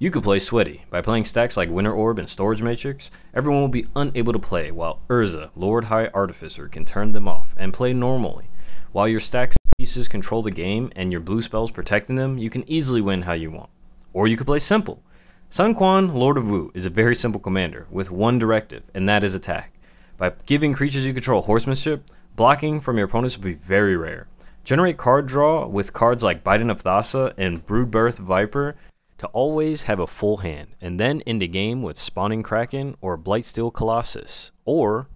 You could play Sweaty. By playing stax like Winter Orb and Storage Matrix, everyone will be unable to play, while Urza, Lord High Artificer, can turn them off and play normally. While your stax pieces control the game and your blue spells protecting them, you can easily win how you want. Or you could play simple. Sun Quan, Lord of Wu, is a very simple commander with one directive, and that is attack. By giving creatures you control horsemanship, blocking from your opponents will be very rare. Generate card draw with cards like Bident of Thassa and Broodbirth Viper to always have a full hand, and then end the game with Spawning Kraken or Blightsteel Colossus. Or